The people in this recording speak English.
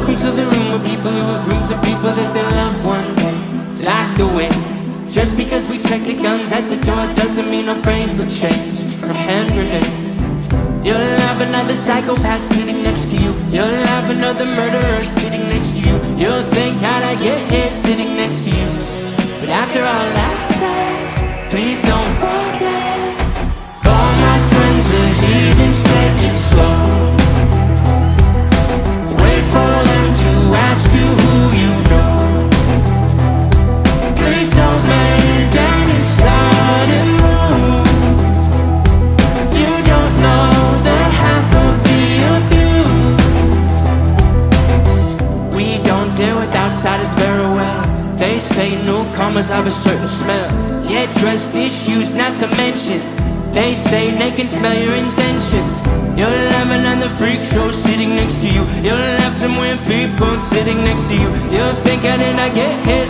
Welcome to the room of people who have rooms of people that they love one day. Locked away. Just because we check the guns at the door doesn't mean our brains will change from hand grenades. You'll have another psychopath sitting next to you. You'll have another murderer sitting next to you. You'll think, how'd I get here sitting next to you? But after all I've said, please with outsiders very well. They say newcomers have a certain smell. Yeah, trust issues not to mention. They say they can smell your intentions. You'll have the freak show sitting next to you. You'll have some weird people sitting next to you. You'll think how did I get here